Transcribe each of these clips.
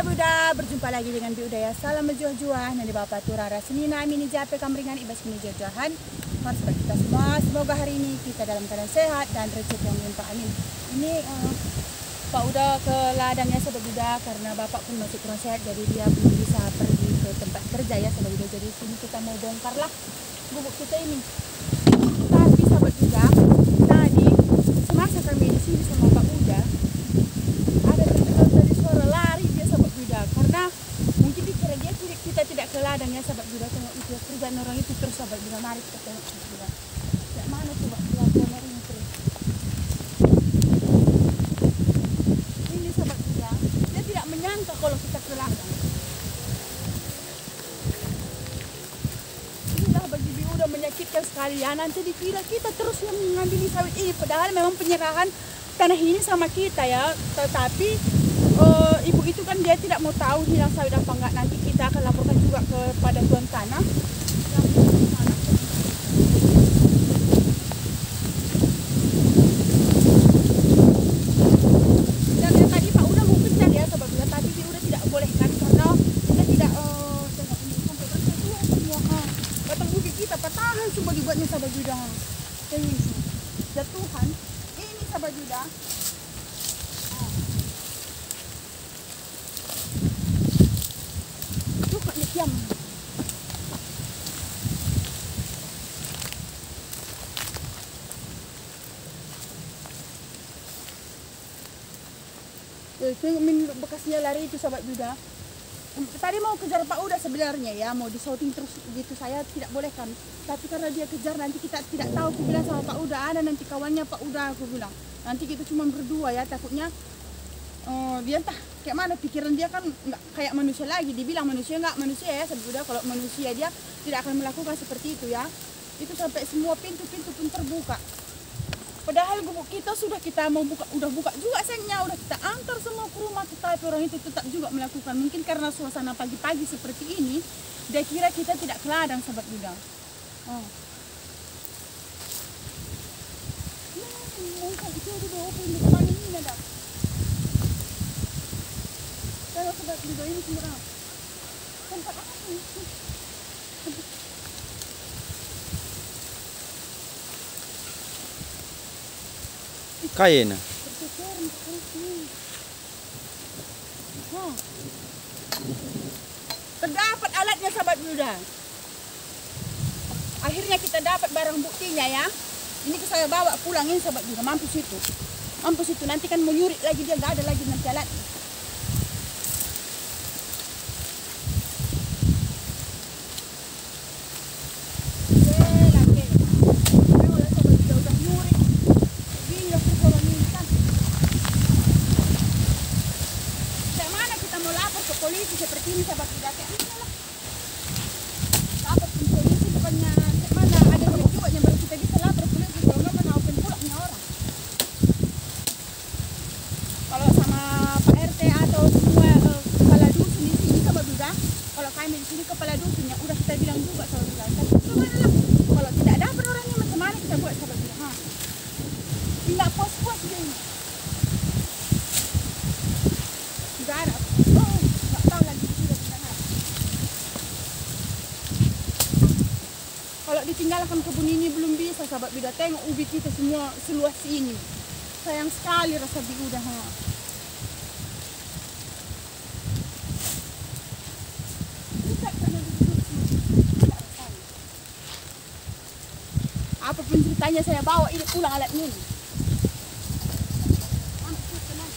Buddha, berjumpa lagi dengan Bi Udaya. Salam berjuah-juah. Nani Bapak Turara Senina Mini Jape Kamringan Ibas Mini Jajahan. Mari kita semua. Semoga hari ini kita dalam keadaan sehat dan rezeki yang melimpah. Amin. Ini uh, Pak Uda ke ladangnya Sobat Buddha karena Bapak pun masih kurang sehat jadi dia belum bisa pergi ke tempat kerja ya Sobat Buddha. Jadi sini kita mau bongkar lah bubuk kita ini. Tapi Sobat Buddha, tadi semasa kami di sini sama Pak Uda, ada terdengar dari suara lari dia sahabat Buddha karena mungkin dikira dia tidak kita tidak ke ladang ya sahabat Buddha tengok itu kerjaan orang itu terus sahabat Buddha mari kita tengok sahabat Buddha tidak mana coba kelakuan ini terus? Ini sahabat Buddha dia tidak menyangka kalau kita ke ladang inilah bagi udah menyakitkan sekali. Ya nanti dikira kita terus yang mengambil sawit ini padahal memang penyerahan tanah ini sama kita ya. Tetapi eh, ibu itu kan dia tidak mau tahu hilang sawit apa enggak. Nanti kita akan laporkan juga kepada tuan tanah yang punya tanah. dan yang tadi Pak udah mau kejar ya sobat Buddha tapi dia udah tidak bolehkan karena kita tidak eh, tengok ini sampai bersentuhan semua ha. batang ubi kita patahan semua dibuatnya sahabat Buddha ha. Yang ini jatuhan ini sahabat Buddha Suka ni kiam. Eh, tengok min bekasnya lari itu sahabat Buddha. Tadi mau kejar Pak Uda sebenarnya ya, mau disouting terus gitu saya tidak boleh kan. Tapi karena dia kejar nanti kita tidak tahu. Aku bilang sama Pak Uda ada nanti kawannya Pak Uda aku bilang. Nanti kita cuma berdua ya takutnya Oh, dia entah kayak mana pikiran dia kan nggak kayak manusia lagi. Dibilang manusia nggak manusia ya sebetulnya kalau manusia dia tidak akan melakukan seperti itu ya. Itu sampai semua pintu-pintu pun terbuka. Gubuk kita sudah kita mau buka, udah buka juga sengnya, udah kita antar semua ke rumah tetapi orang itu tetap juga melakukan. Mungkin karena suasana pagi-pagi seperti ini, dia kira kita tidak ke ladang sahabat juga. Oh. Ada. Kalau sobat ini tempat apa? Kain. Terdapat alatnya sahabat Buddha. Akhirnya kita dapat barang buktinya ya. Ini saya bawa pulang ini sahabat Buddha. Mampus itu. Mampus itu nanti kan mau nyuri lagi dia nggak ada lagi nanti alat. Seperti ini sahabat tidak kayak ini lah ke polisi bukannya kayak mana ada yang juga yang baru kita bisa lapor polisi kalau nggak mana open pulangnya orang kalau sama Pak RT atau semua eh, kepala dusun di sini sahabat juga kalau kami di sini kepala dusun yang udah kita bilang juga sahabat juga tapi bagaimana lah kalau tidak dapat orangnya macam mana kita buat sahabat juga ha tidak puas-puas dia ini tidak ada oh nggak tahu lagi sudah tidak kalau ditinggalkan kebun ini belum bisa sahabat bida tengok ubi kita semua seluas ini sayang sekali rasa bi udah ha. Rusak karena duduk semua. Tidak rasanya. apa pun ceritanya saya bawa ini pulang alat ini Mampus, tenang.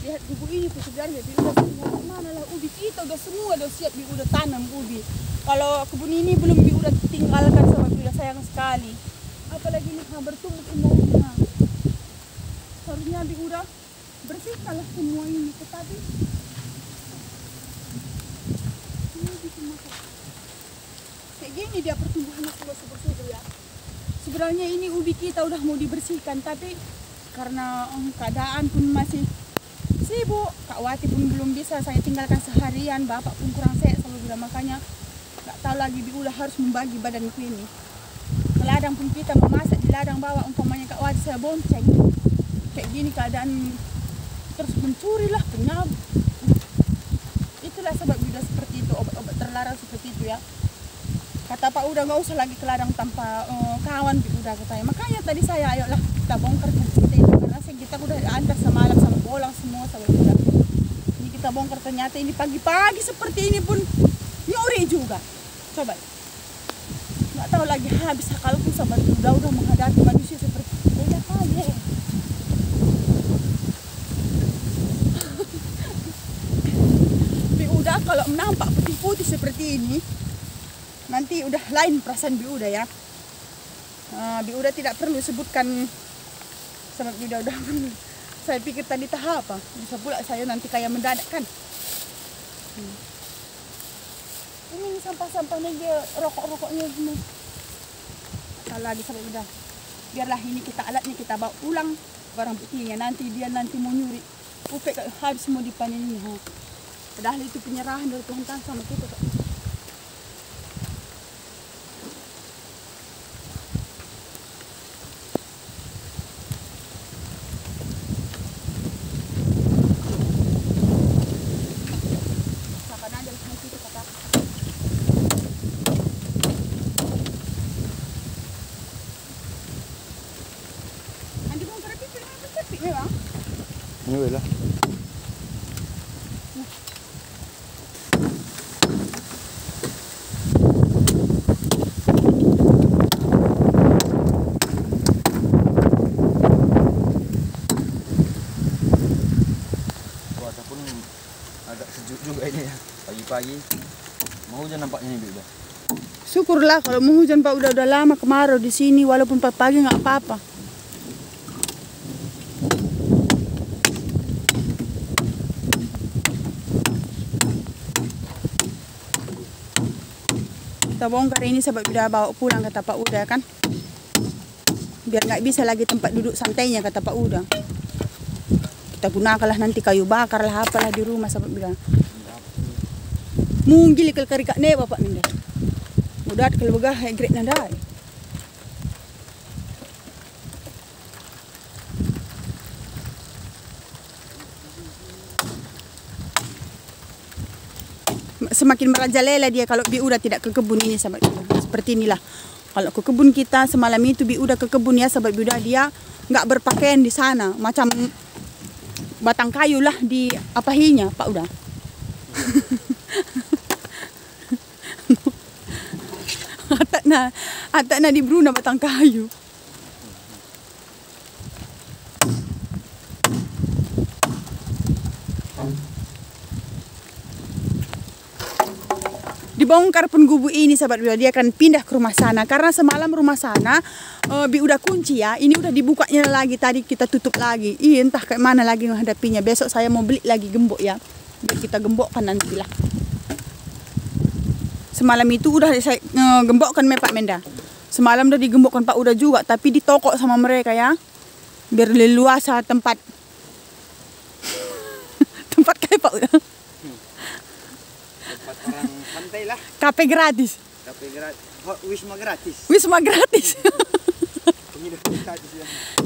lihat ibu ini tuh sebenarnya di udah semua. Mana lah ubi? Kita udah semua udah siap di udah tanam ubi. Kalau kebun ini belum di udah tinggalkan sama udah sayang sekali. Apalagi ini ha, bertumbuh ilmunya harusnya di udah bersihkanlah semua ini. Tetapi ini bisa masak kayak gini dia pertumbuhannya subur-subur ya. Sebenarnya ini ubi kita udah mau dibersihkan tapi karena em, keadaan pun masih sibuk. Kak Wati pun belum bisa. Saya tinggalkan seharian. Bapak pun kurang sehat selalu bilang. Makanya nggak tahu lagi diulah harus membagi badanku ini. Ke ladang pun kita memasak di ladang bawah umpamanya Kak Wati saya bonceng. Kayak gini keadaan terus mencuri lah penyab itulah sebab Yuda seperti itu obat-obat terlarang seperti itu ya. Kata Pak udah nggak usah lagi ke ladang tanpa eh, kawan udah katanya makanya tadi saya ayolah kita bongkar. kita sih kita udah antar semalam sama bolang semua sama udah ini kita bongkar ternyata ini pagi-pagi seperti ini pun. Nyuri juga. Coba. Nggak tahu lagi habis akalku sama udah udah menghadapi manusia seperti ya kali. Udah kalau nampak putih-putih seperti ini nanti udah lain perasaan Bi Uda ya. Uh, Bi Uda tidak perlu sebutkan sebab Bi Uda udah saya pikir tadi tahap apa bisa pula saya nanti kayak mendadak kan. Hmm. Ini sampah-sampahnya dia rokok-rokoknya semua. Tak lagi sampai udah. Biarlah ini kita alatnya kita bawa pulang barang buktinya nanti dia nanti mau nyuri. Upek habis mau dipanen ini. Ha. Padahal itu penyerahan dari Tuhan sama kita. Kak. Kapan aja lah nanti kita kata. Andi mau berarti film apa cepi memang? Ini lah. Cuaca pun agak sejuk juga ini ya. Pagi-pagi mau hujan nampaknya nih udah. Syukurlah kalau mau hujan Pak udah udah lama kemarau di sini walaupun pagi nggak apa-apa. Kita bongkar ini sebab udah bawa pulang kata Pak Uda kan. Biar nggak bisa lagi tempat duduk santainya kata Pak Uda. Kita gunakanlah nanti kayu bakar lah apalah di rumah sebab bilang. Munggil ke karikat ne bapak minda. Mudah kalau begah grade nandai. Semakin merajalela dia kalau Bi udah tidak ke kebun ini sahabat Biuda. Seperti inilah. Kalau ke kebun kita semalam itu Bi udah ke kebun ya sahabat Biuda dia nggak berpakaian di sana macam batang kayu lah di apahinya Pak udah. Na atak na di Bruna batang kayu. Dibongkar pun gubu ini sahabat Biuda dia akan pindah ke rumah sana. Karena semalam rumah sana uh, Bi udah kunci ya ini udah dibukanya lagi tadi kita tutup lagi. Ih, entah kayak mana lagi menghadapinya. Besok saya mau beli lagi gembok ya. Biar kita gembokkan nanti lah semalam itu udah saya uh, gembokkan me Pak Menda semalam udah digembokkan Pak udah juga tapi ditokok sama mereka ya biar leluasa tempat tempat kayak Pak udah Tempat orang santai lah. kafe gratis Tapi gratis. Wisma gratis. wisma gratis ya.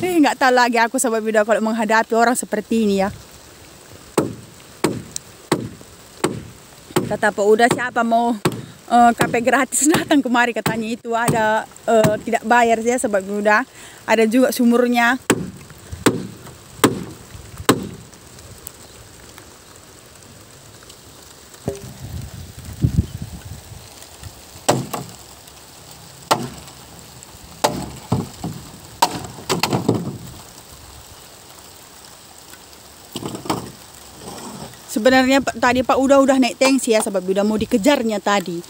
Eh, nggak tahu lagi aku sama beda kalau menghadapi orang seperti ini ya. Kata Pak udah siapa mau eh, kafe gratis datang kemari katanya itu ada eh, tidak bayar ya sebab udah ada juga sumurnya. Sebenarnya tadi Pak udah udah naik tensi ya sebab udah mau dikejarnya tadi.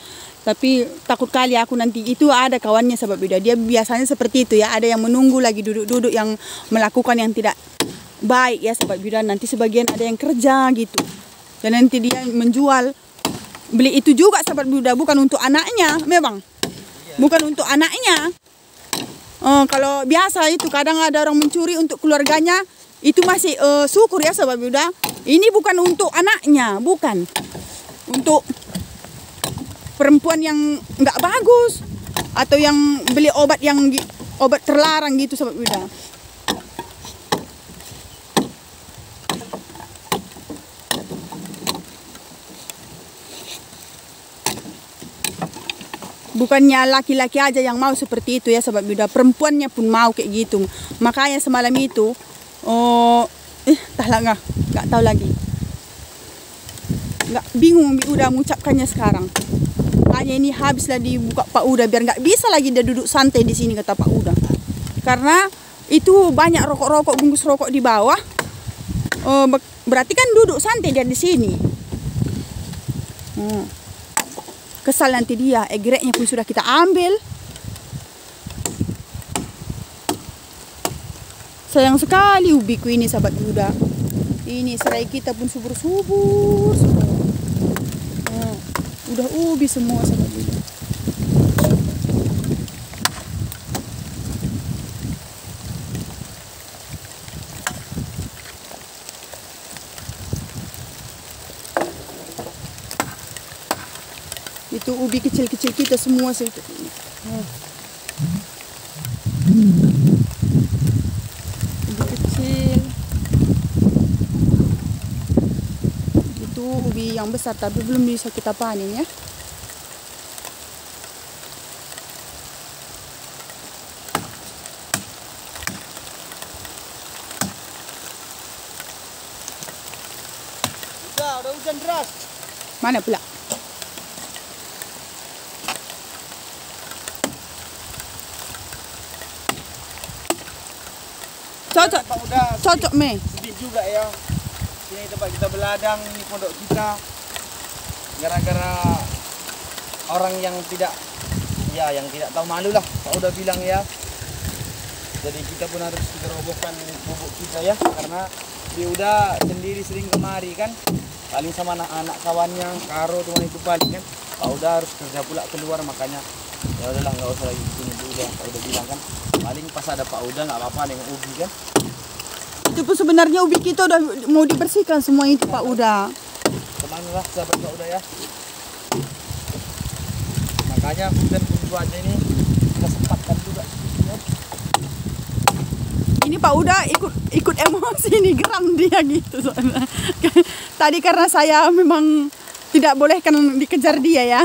Tapi takut kali aku nanti itu ada kawannya sebab udah dia biasanya seperti itu ya. Ada yang menunggu lagi duduk-duduk yang melakukan yang tidak baik ya sebab udah nanti sebagian ada yang kerja gitu. Dan nanti dia menjual. Beli itu juga sebab udah bukan untuk anaknya memang. Bukan untuk anaknya. Eh, kalau biasa itu kadang ada orang mencuri untuk keluarganya itu masih eh, syukur ya sahabat Buddha. Ini bukan untuk anaknya, bukan. Untuk perempuan yang nggak bagus atau yang beli obat yang obat terlarang gitu sahabat Buddha. Bukannya laki-laki aja yang mau seperti itu ya sahabat Buddha, perempuannya pun mau kayak gitu. Makanya semalam itu, oh, eh, tak lah nggak, tahu lagi. Nggak bingung Bi udah mengucapkannya sekarang. Hanya ini habislah dibuka Pak Uda biar nggak bisa lagi dia duduk santai di sini kata Pak Uda. Karena itu banyak rokok-rokok bungkus rokok di bawah. Oh, be- berarti kan duduk santai dia di sini. Hmm kesal nanti dia egreknya pun sudah kita ambil sayang sekali ubiku ini sahabat Buddha ini serai kita pun subur-subur Nah, udah ubi semua sahabat Buddha itu ubi kecil-kecil kita semua sih. Oh. Ubi kecil. Itu ubi yang besar tapi belum bisa kita panen ya. Udah, udah hujan deras. Mana pula? Cocok, cocok me. sedih juga ya. Tempat kita beladang, ini pondok kita. Gara-gara orang yang tidak ya yang tidak tahu malu lah. Pak udah bilang ya. Jadi kita pun harus kita robohkan bubuk kita ya karena dia udah sendiri sering kemari kan paling sama anak-anak kawannya karo teman itu paling kan Pak udah harus kerja pula keluar makanya ya udahlah nggak usah lagi sini dulu ya Pak udah bilang kan paling pas ada Pak udah nggak apa-apa dengan ubi kan Itu pun sebenarnya ubi kita udah mau dibersihkan semua itu Pak udah. ke mana lah sahabat Pak udah ya makanya hujan cuaca ini kita sempatkan juga ya. Ini Pak Uda ikut ikut emosi nih geram dia gitu soalnya. Tadi karena saya memang tidak boleh kan dikejar dia ya.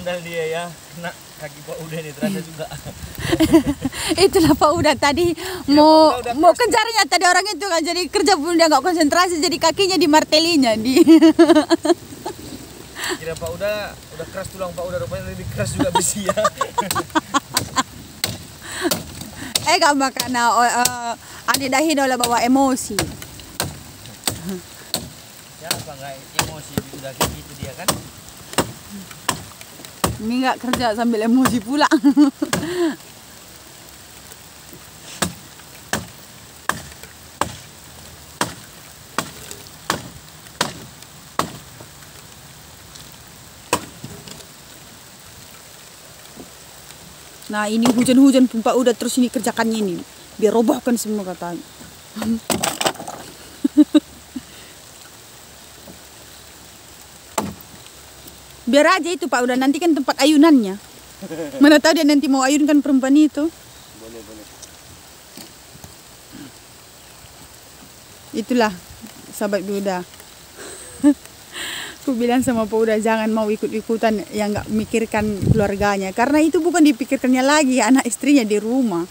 mendal dia ya kena kaki Pak udah nih terasa juga. Itulah Pak Uda tadi mau Pak Uda udah mau kejarnya tadi orang itu kan jadi kerja pun dia nggak konsentrasi jadi kakinya di martelinya di kira Pak udah udah keras tulang Pak udah rupanya lebih keras juga besi ya eh gak makan uh, uh, ane dahin oleh bawa emosi. emosi udah kayak gitu dia kan Ini nggak kerja sambil emosi pula. Nah ini hujan-hujan Pak udah terus ini kerjakannya ini. Biar robohkan semua katanya. Biar aja itu Pak udah nanti kan tempat ayunannya. Mana tahu dia nanti mau ayunkan perempuan itu. boleh boleh Itulah sahabat Buddha. aku bilang sama Pak Uda jangan mau ikut-ikutan yang nggak memikirkan keluarganya karena itu bukan dipikirkannya lagi anak istrinya di rumah.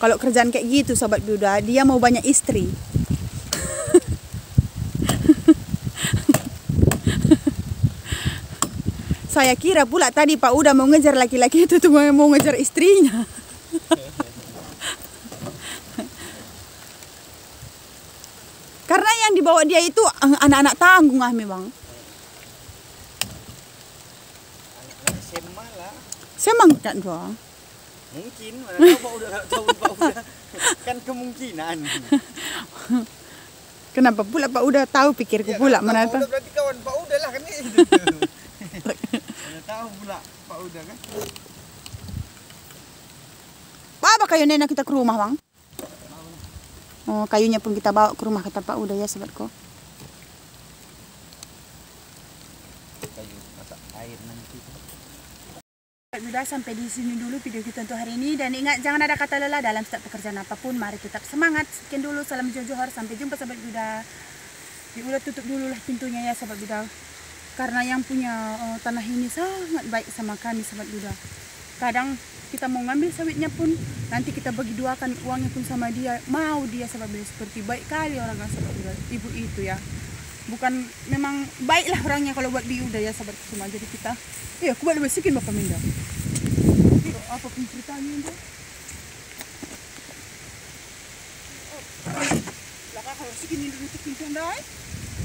Kalau kerjaan kayak gitu sobat Buddha, dia mau banyak istri. Saya kira pula tadi Pak Uda mau ngejar laki-laki itu tuh mau ngejar istrinya. Karena yang dibawa dia itu eh, anak-anak tanggung ah memang. Lah. Semangat dong. Mungkin mana tahu Pak tahu Pak kan kemungkinan. Kenapa pula Pak Uda tahu pikirku Ya, pula kan, mana tahu. Berarti kawan Pak Uda lah kan itu. Tahu pula Pak Uda kan. Apa kayu nenek kita ke rumah bang? Oh kayunya pun kita bawa ke rumah kata Pak Uda ya sobatku. Kayu mata air nanti. Sudah sampai di sini dulu video kita untuk hari ini dan ingat jangan ada kata lelah dalam setiap pekerjaan apa pun mari tetap semangat sekian dulu salam johor sampai jumpa sahabat Buddha di udah tutup dulu lah pintunya ya sahabat Buddha karena yang punya eh, tanah ini sangat baik sama kami sahabat Buddha. Kadang kita mau ngambil sawitnya pun nanti kita bagi duakan uangnya pun sama dia mau dia sahabat Buddha seperti baik kali orang sahabat Buddha ibu itu ya. Bukan memang baiklah orangnya kalau buat dia udah ya sahabat semua jadi kita iya aku balik basikin bapak Minda. Apa pun ceritanya itu lah kakak kalau segini dulu tuh pintu eh?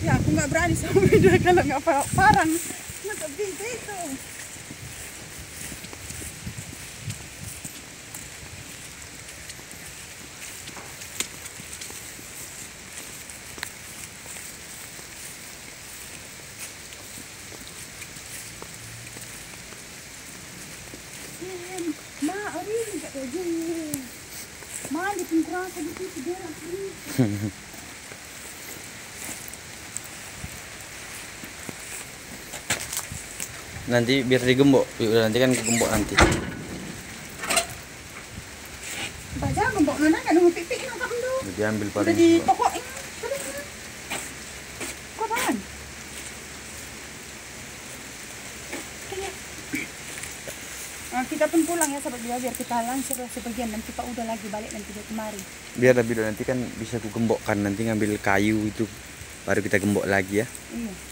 Ya aku nggak berani sama Minda kalau nggak pa- parang. Nggak pintu itu Ma, ori nggak kerja Ma, di pingkurang tadi itu dia lagi. Nanti biar digembok. Udah nanti kan gembok nanti. Baca gembok nona kan nunggu pipik nggak kamu tuh. Diambil Udah paling. di pokok ini. Apaan? Kayaknya. Nah, kita pun pulang ya sahabat dia biar kita langsung lah sebagian nanti Pak udah lagi balik nanti dia kemari. Biar lebih nanti kan bisa ku gembokkan nanti ngambil kayu itu baru kita gembok lagi ya. Iya.